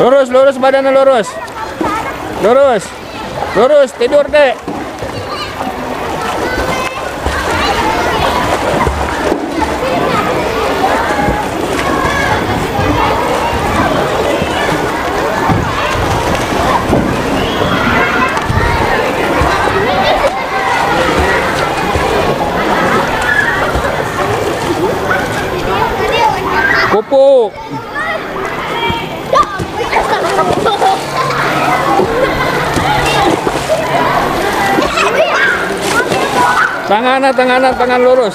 Lurus, lurus badannya lurus. Lurus. Lurus, tidur, Dek. Tangan, tangan, tangan lurus.